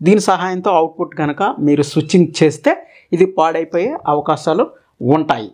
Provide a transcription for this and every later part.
దీని సహాయంతో అవుట్పుట్ కనుక మీరు స్విచ్చింగ్ చేస్తే ఇది పాడైపోయే అవకాశాలు ఉంటాయి.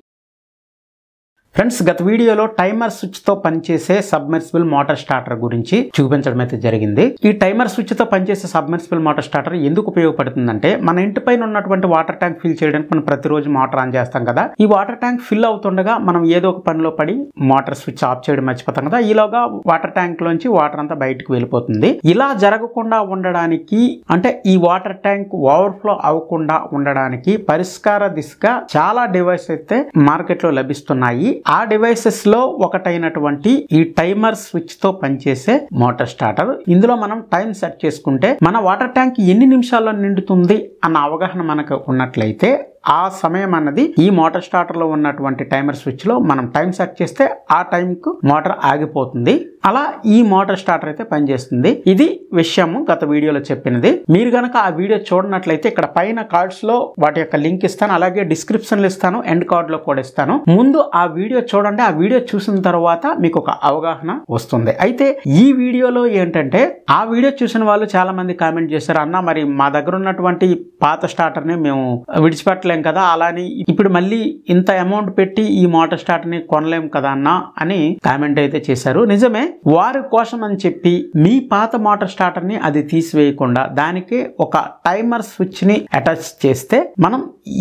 ఫ్రెండ్స్ గత వీడియోలో టైమర్ స్విచ్తో పనిచేసే సబ్మెర్సిబుల్ మోటార్ స్టార్టర్ గురించి చూపించడం అయితే జరిగింది. ఈ టైమర్ స్విచ్తో పనిచేసే సబ్మెర్సిబుల్ మోటార్ స్టార్టర్ ఎందుకు ఉపయోగపడుతుందంటే మన ఇంటి పైన ఉన్నటువంటి వాటర్ ట్యాంక్ ఫిల్ చేయడానికి మనం ప్రతిరోజు మోటార్ ఆన్ చేస్తాం కదా. ఈ వాటర్ ట్యాంక్ ఫిల్ అవుతుండగా మనం ఏదో ఒక పనిలో పడి మోటార్ స్విచ్ ఆఫ్ చేయడం మర్చిపోతాం కదా. ఈలోగా వాటర్ ట్యాంక్ లోంచి వాటర్ అంతా బయటకు వెళ్ళిపోతుంది. ఇలా జరగకుండా ఉండడానికి అంటే ఈ వాటర్ ట్యాంక్ ఓవర్ఫ్లో అవ్వకుండా ఉండడానికి పరిష్కార దిశగా చాలా డివైస్ అయితే మార్కెట్లో లభిస్తున్నాయి. ఆ డివైసెస్లో ఒకటైనటువంటి ఈ టైమర్ స్విచ్తో పనిచేసే మోటార్ స్టార్టర్ ఇందులో మనం టైం సెట్ చేసుకుంటే మన వాటర్ ట్యాంక్ ఎన్ని నిమిషాల్లో నిండుతుంది అన్న అవగాహన మనకు ఉన్నట్లయితే ఆ సమయం అన్నది ఈ మోటార్ స్టార్టర్లో ఉన్నటువంటి టైమర్ స్విచ్లో మనం టైం సెట్ చేస్తే ఆ టైంకు మోటార్ ఆగిపోతుంది. అలా ఈ మోటార్ స్టార్టర్ అయితే పనిచేస్తుంది. ఇది విషయము గత వీడియోలో చెప్పినది. మీరు గనక ఆ వీడియో చూడనట్లయితే ఇక్కడ పైన కార్డ్స్లో వాటి యొక్క లింక్ ఇస్తాను. అలాగే డిస్క్రిప్షన్లు ఇస్తాను. ఎండ్ కార్డ్లో కూడా ఇస్తాను. ముందు ఆ వీడియో చూడండి. ఆ వీడియో చూసిన తర్వాత మీకు ఒక అవగాహన వస్తుంది. అయితే ఈ వీడియోలో ఏంటంటే ఆ వీడియో చూసిన వాళ్ళు చాలా మంది కామెంట్ చేశారు అన్న మరి మా దగ్గర ఉన్నటువంటి పాత స్టార్టర్ని మేము విడిచిపెట్టలేదు విడిచిపెట్టలేం కదా అలాని ఇప్పుడు మళ్ళీ ఇంత అమౌంట్ పెట్టి ఈ మోటార్ స్టార్టర్ని కొనలేం కదా అన్న అని కామెంట్ అయితే చేశారు. నిజమే వారి కోసం అని చెప్పి మీ పాత మోటార్ స్టార్టర్ని అది తీసివేయకుండా దానికి ఒక టైమర్ స్విచ్ని అటాచ్ చేస్తే మనం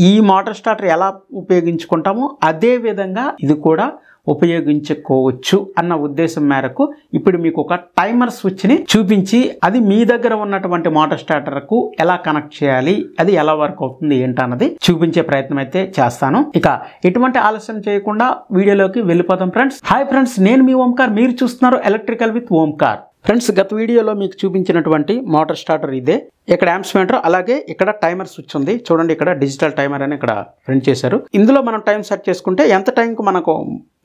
ఈ మోటార్ స్టార్టర్ ఎలా ఉపయోగించుకుంటామో అదే విధంగా ఇది కూడా ఉపయోగించుకోవచ్చు అన్న ఉద్దేశం మేరకు ఇప్పుడు మీకు ఒక టైమర్ స్విచ్ని చూపించి అది మీ దగ్గర ఉన్నటువంటి మోటార్ స్టార్టర్కు ఎలా కనెక్ట్ చేయాలి అది ఎలా వర్క్ అవుతుంది ఏంటన్నది చూపించే ప్రయత్నం అయితే చేస్తాను. ఇక ఎటువంటి ఆలస్యం చేయకుండా వీడియోలోకి వెళ్ళిపోతాం ఫ్రెండ్స్. హాయ్ ఫ్రెండ్స్ నేను మీ ఓంకార్. మీరు చూస్తున్నారు ఎలక్ట్రికల్ విత్ ఓంకార్ ఫ్రెండ్స్ గత వీడియోలో మీకు చూపించినటువంటి మోటార్ స్టార్టర్ ఇదే. ఇక్కడ యాంప్స్ మీటర్ అలాగే ఇక్కడ టైమర్ స్విచ్ ఉంది. చూడండి ఇక్కడ డిజిటల్ టైమర్ అని ఇక్కడ ప్రింట్ చేశారు. ఇందులో మనం టైం సెట్ చేసుకుంటే ఎంత టైంకి మనకు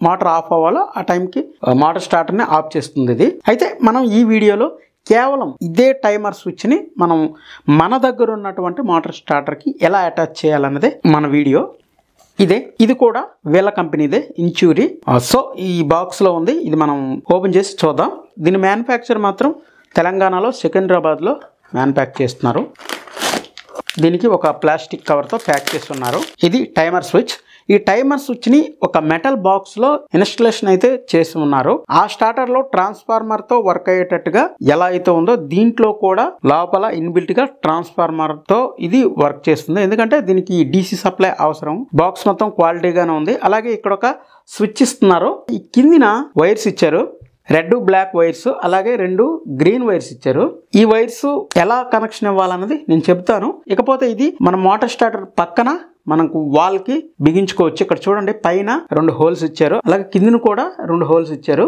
మోటార్ ఆఫ్ అవ్వాలో ఆ టైంకి మోటార్ స్టార్టర్ని ఆఫ్ చేస్తుంది ఇది. అయితే మనం ఈ వీడియోలో కేవలం ఇదే టైమర్ స్విచ్ని మనం మన దగ్గర ఉన్నటువంటి మోటార్ స్టార్టర్కి ఎలా అటాచ్ చేయాలన్నదే మన వీడియో. ఇదే ఇది కూడా వీళ్ళ కంపెనీదే ఇంచూరి సో ఈ బాక్స్లో ఉంది. ఇది మనం ఓపెన్ చేసి చూద్దాం. దీని మ్యానుఫ్యాక్చర్ మాత్రం తెలంగాణలో సికింద్రాబాద్లో మ్యానుఫ్యాక్చర్ చేస్తున్నారు. దీనికి ఒక ప్లాస్టిక్ కవర్తో ప్యాక్ చేస్తున్నారు. ఇది టైమర్ స్విచ్. ఈ టైమర్ స్విచ్ని ఒక మెటల్ బాక్స్లో ఇన్స్టలేషన్ అయితే చేసి ఉన్నారు. ఆ స్టార్టర్లో ట్రాన్స్ఫార్మర్తో వర్క్ అయ్యేటట్టుగా ఎలా అయితే ఉందో దీంట్లో కూడా లోపల ఇన్బిల్ట్గా ట్రాన్స్ఫార్మర్తో ఇది వర్క్ చేస్తుంది. ఎందుకంటే దీనికి డీసీ సప్లై అవసరం. బాక్స్ మొత్తం క్వాలిటీగానే ఉంది. అలాగే ఇక్కడ ఒక స్విచ్ ఇస్తున్నారు. ఈ కిందిన వైర్స్ ఇచ్చారు. రెడ్ బ్లాక్ వైర్స్ అలాగే రెండు గ్రీన్ వైర్స్ ఇచ్చారు. ఈ వైర్స్ ఎలా కనెక్షన్ ఇవ్వాలన్నది నేను చెప్తాను ఇకపోతే ఇది మన మోటార్ స్టార్టర్ పక్కన మనకు వాల్కి బిగించుకోవచ్చు. ఇక్కడ చూడండి పైన రెండు హోల్స్ ఇచ్చారు. అలాగే కిందిన కూడా రెండు హోల్స్ ఇచ్చారు.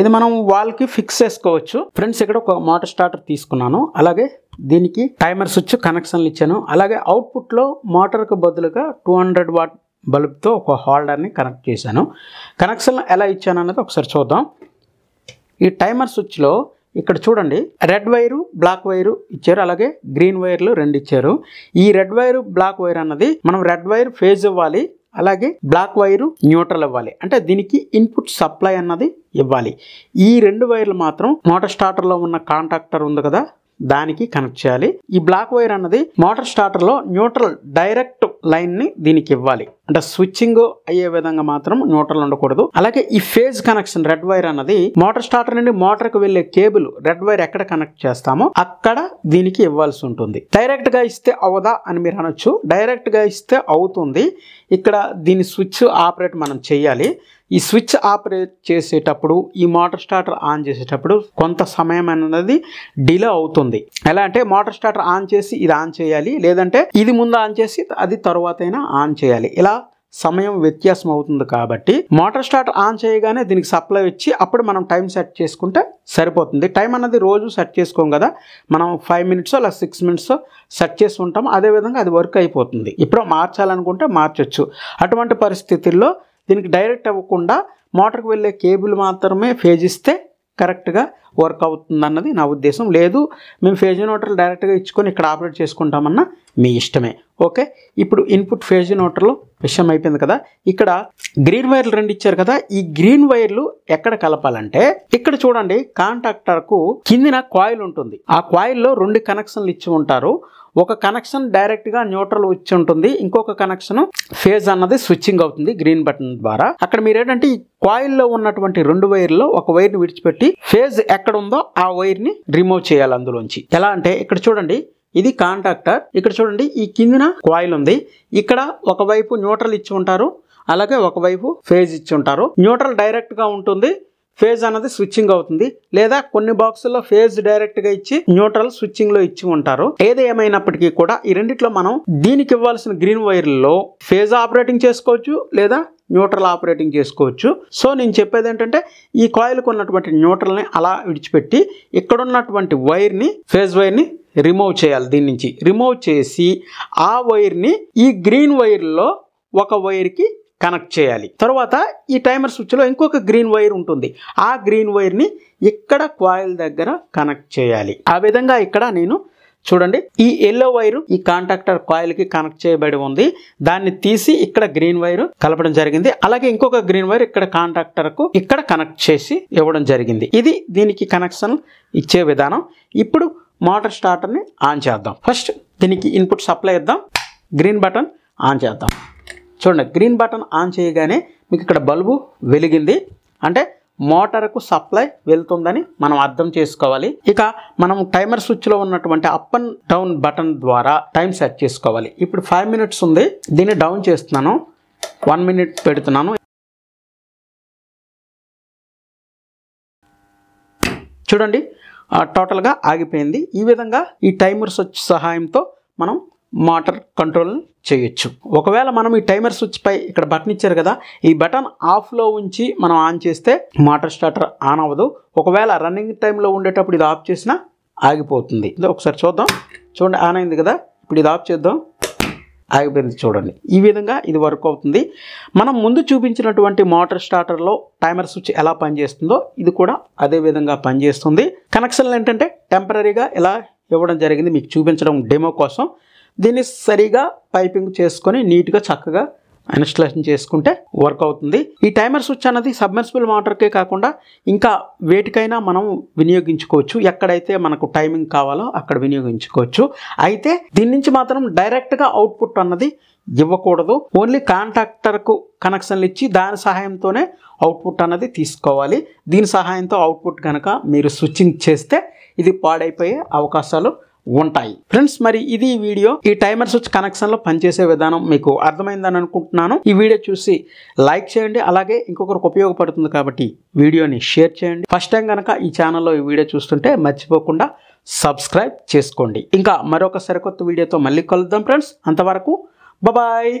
ఇది మనం వాల్కి ఫిక్స్ చేసుకోవచ్చు. ఫ్రెండ్స్ ఇక్కడ ఒక మోటార్ స్టార్టర్ తీసుకున్నాను. అలాగే దీనికి టైమర్ స్విచ్ కనెక్షన్లు ఇచ్చాను. అలాగే అవుట్పుట్లో మోటార్కు బదులుగా టూ హండ్రెడ్ వాట్ బల్బ్తో ఒక హోల్డర్ని కనెక్ట్ చేశాను. కనెక్షన్ ఎలా ఇచ్చాను అన్నది ఒకసారి చూద్దాం. ఈ టైమర్ స్విచ్లో ఇక్కడ చూడండి రెడ్ వైరు బ్లాక్ వైరు ఇచ్చారు. అలాగే గ్రీన్ వైర్లు రెండు ఇచ్చారు. ఈ రెడ్ వైరు బ్లాక్ వైర్ అన్నది మనం రెడ్ వైర్ ఫేజ్ ఇవ్వాలి అలాగే బ్లాక్ వైరు న్యూట్రల్ ఇవ్వాలి. అంటే దీనికి ఇన్పుట్ సప్లై అన్నది ఇవ్వాలి. ఈ రెండు వైర్లు మాత్రం మోటార్ స్టార్టర్లో ఉన్న కాంట్రాక్టర్ ఉంది కదా దానికి కనెక్ట్ చేయాలి. ఈ బ్లాక్ వైర్ అన్నది మోటార్ స్టార్టర్లో న్యూట్రల్ డైరెక్ట్ లైన్ని దీనికి ఇవ్వాలి. అంటే స్విచ్చింగ్ అయ్యే విధంగా మాత్రం న్యూట్రల్ ఉండకూడదు. అలాగే ఈ ఫేజ్ కనెక్షన్ రెడ్ వైర్ అన్నది మోటార్ స్టార్టర్ నుండి మోటార్కు వెళ్ళే కేబుల్ రెడ్ వైర్ ఎక్కడ కనెక్ట్ చేస్తామో అక్కడ దీనికి ఇవ్వాల్సి ఉంటుంది. డైరెక్ట్గా ఇస్తే అవదా అని మీరు అనొచ్చు. డైరెక్ట్గా ఇస్తే అవుతుంది. ఇక్కడ దీని స్విచ్ ఆపరేట్ మనం చేయాలి. ఈ స్విచ్ ఆపరేట్ చేసేటప్పుడు ఈ మోటార్ స్టార్టర్ ఆన్ చేసేటప్పుడు కొంత సమయం అనేది డిలే అవుతుంది. ఎలా అంటే మోటార్ స్టార్టర్ ఆన్ చేసి ఇది ఆన్ చేయాలి లేదంటే ఇది ముందు ఆన్ చేసి అది తర్వాత అయినా ఆన్ చేయాలి. ఇలా సమయం వ్యత్యాసం అవుతుంది కాబట్టి మోటార్ స్టార్టర్ ఆన్ చేయగానే దీనికి సప్లై ఇచ్చి అప్పుడు మనం టైం సెట్ చేసుకుంటే సరిపోతుంది. టైం అన్నది రోజు సెట్ చేసుకోం కదా మనం ఫైవ్ మినిట్స్ అలా సిక్స్ మినిట్స్ సెట్ చేసి ఉంటాం. అదేవిధంగా అది వర్క్ అయిపోతుంది. ఇప్పుడు మార్చాలనుకుంటే మార్చొచ్చు. అటువంటి పరిస్థితుల్లో దీనికి డైరెక్ట్ అవ్వకుండా మోటార్కి వెళ్ళే కేబుల్ మాత్రమే ఫేజ్ ఇస్తే కరెక్ట్గా వర్క్ అవుతుంది అన్నది నా ఉద్దేశం. లేదు మేము ఫేజ్ నోటర్లు డైరెక్ట్గా ఇచ్చుకొని ఇక్కడ ఆపరేట్ చేసుకుంటామన్నా మీ ఇష్టమే. ఓకే? ఇప్పుడు ఇన్పుట్ ఫేజ్ నోటర్లో విషయం అయిపోయింది కదా. ఇక్కడ గ్రీన్ వైర్లు రెండు ఇచ్చారు కదా. ఈ గ్రీన్ వైర్లు ఎక్కడ కలపాలంటే ఇక్కడ చూడండి కాంటాక్టర్కు కిందిన కాయిల్ ఉంటుంది. ఆ కాయిల్లో రెండు కనెక్షన్లు ఇచ్చి ఉంటారు. ఒక కనెక్షన్ డైరెక్ట్గా న్యూట్రల్ వచ్చి ఉంటుంది. ఇంకొక కనెక్షన్ ఫేజ్ అన్నది స్విచ్చింగ్ అవుతుంది గ్రీన్ బటన్ ద్వారా. అక్కడ మీరు ఏంటంటే ఈ కాయిల్లో ఉన్నటువంటి రెండు వైర్లో ఒక వైర్ని విడిచిపెట్టి ఫేజ్ ఎక్కడ ఉందో ఆ వైర్ని రిమూవ్ చేయాలి అందులోంచి. ఎలా అంటే ఇక్కడ చూడండి ఇది కాంటాక్టర్ ఇక్కడ చూడండి ఈ కిందిన కాయిల్ ఉంది. ఇక్కడ ఒకవైపు న్యూట్రల్ ఇచ్చి ఉంటారు అలాగే ఒకవైపు ఫేజ్ ఇచ్చి ఉంటారు. న్యూట్రల్ డైరెక్ట్గా ఉంటుంది. ఫేజ్ అన్నది స్విచ్చింగ్ అవుతుంది. లేదా కొన్ని బాక్సుల్లో ఫేజ్ డైరెక్ట్గా ఇచ్చి న్యూట్రల్ స్విచ్చింగ్లో ఇచ్చి ఉంటారు. ఏది ఏమైనప్పటికీ కూడా ఈ రెండిట్లో మనం దీనికి ఇవ్వాల్సిన గ్రీన్ వైర్లో ఫేజ్ ఆపరేటింగ్ చేసుకోవచ్చు లేదా న్యూట్రల్ ఆపరేటింగ్ చేసుకోవచ్చు. సో నేను చెప్పేది ఏంటంటే ఈ కాయిల్కి ఉన్నటువంటి న్యూట్రల్ని అలా విడిచిపెట్టి ఇక్కడ ఉన్నటువంటి వైర్ని ఫేజ్ వైర్ని రిమూవ్ చేయాలి దీని నుంచి. రిమూవ్ చేసి ఆ వైర్ని ఈ గ్రీన్ వైర్లో ఒక వైర్కి కనెక్ట్ చేయాలి. తర్వాత ఈ టైమర్ స్విచ్లో ఇంకొక గ్రీన్ వైర్ ఉంటుంది. ఆ గ్రీన్ వైర్ని ఇక్కడ కాయిల్ దగ్గర కనెక్ట్ చేయాలి. ఆ విధంగా ఇక్కడ నేను చూడండి ఈ ఎల్లో వైరు ఈ కాంటాక్టర్ కాయిల్కి కనెక్ట్ చేయబడి ఉంది. దాన్ని తీసి ఇక్కడ గ్రీన్ వైర్ కలపడం జరిగింది. అలాగే ఇంకొక గ్రీన్ వైర్ ఇక్కడ కాంటాక్టర్కు ఇక్కడ కనెక్ట్ చేసి ఇవ్వడం జరిగింది. ఇది దీనికి కనెక్షన్ ఇచ్చే విధానం. ఇప్పుడు మోటార్ స్టార్టర్ని ఆన్ చేద్దాం. ఫస్ట్ దీనికి ఇన్పుట్ సప్లై ఇద్దాం. గ్రీన్ బటన్ ఆన్ చేద్దాం. చూడండి గ్రీన్ బటన్ ఆన్ చేయగానే మీకు ఇక్కడ బల్బు వెలిగింది. అంటే మోటార్కు సప్లై వెళ్తుందని మనం అర్థం చేసుకోవాలి. ఇక మనం టైమర్ స్విచ్లో ఉన్నటువంటి అప్ అండ్ డౌన్ బటన్ ద్వారా టైం సెట్ చేసుకోవాలి. ఇప్పుడు ఫైవ్ మినిట్స్ ఉంది. దీన్ని డౌన్ చేస్తున్నాను. వన్ మినిట్ పెడుతున్నాను. చూడండి టోటల్గా ఆగిపోయింది. ఈ విధంగా ఈ టైమర్ స్విచ్ సహాయంతో మనం మోటార్ కంట్రోల్ చేయొచ్చు. ఒకవేళ మనం ఈ టైమర్ స్విచ్ పై ఇక్కడ బటన్ ఇచ్చారు కదా ఈ బటన్ ఆఫ్లో ఉంచి మనం ఆన్ చేస్తే మోటార్ స్టార్టర్ ఆన్ అవ్వదు. ఒకవేళ రన్నింగ్ టైంలో ఉండేటప్పుడు ఇది ఆఫ్ చేసినా ఆగిపోతుంది. ఇది ఒకసారి చూద్దాం. చూడండి ఆన్ అయింది కదా ఇప్పుడు ఇది ఆఫ్ చేద్దాం. ఆగిపోయింది చూడండి. ఈ విధంగా ఇది వర్క్ అవుతుంది. మనం ముందు చూపించినటువంటి మోటార్ స్టార్టర్లో టైమర్ స్విచ్ ఎలా పనిచేస్తుందో ఇది కూడా అదే విధంగా పనిచేస్తుంది. కనెక్షన్లు ఏంటంటే టెంపరీగా ఎలా ఇవ్వడం జరిగింది. మీకు చూపించడం డెమో కోసం. దీన్ని సరిగా పైపింగ్ చేసుకొని నీట్గా చక్కగా ఇన్స్టలేషన్ చేసుకుంటే వర్క్ అవుతుంది. ఈ టైమర్ స్విచ్ అన్నది సబ్మెర్సిబుల్ మోటార్కే కాకుండా ఇంకా వేటికైనా మనం వినియోగించుకోవచ్చు. ఎక్కడైతే మనకు టైమింగ్ కావాలో అక్కడ వినియోగించుకోవచ్చు. అయితే దీని నుంచి మాత్రం డైరెక్ట్గా అవుట్పుట్ అన్నది ఇవ్వకూడదు. ఓన్లీ కాంట్రాక్టర్కు కనెక్షన్లు ఇచ్చి దాని సహాయంతోనే అవుట్పుట్ అన్నది తీసుకోవాలి. దీని సహాయంతో అవుట్పుట్ కనుక మీరు స్విచ్చింగ్ చేస్తే ఇది పాడైపోయే అవకాశాలు ఉంటాయి. ఫ్రెండ్స్ మరి ఇది వీడియో. ఈ టైమర్ స్విచ్ కనెక్షన్లో పనిచేసే విధానం మీకు అర్థమైందని అనుకుంటున్నాను. ఈ వీడియో చూసి లైక్ చేయండి అలాగే ఇంకొకరికి ఉపయోగపడుతుంది కాబట్టి వీడియోని షేర్ చేయండి. ఫస్ట్ టైం కనుక ఈ ఛానల్లో ఈ వీడియో చూస్తుంటే మర్చిపోకుండా సబ్స్క్రైబ్ చేసుకోండి. ఇంకా మరొక సరికొత్త వీడియోతో మళ్ళీ కలుద్దాం ఫ్రెండ్స్. అంతవరకు బాయ్